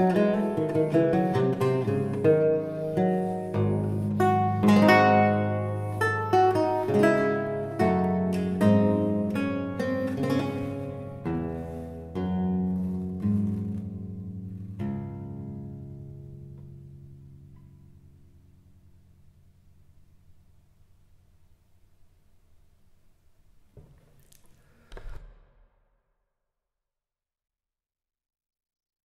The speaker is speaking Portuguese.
Música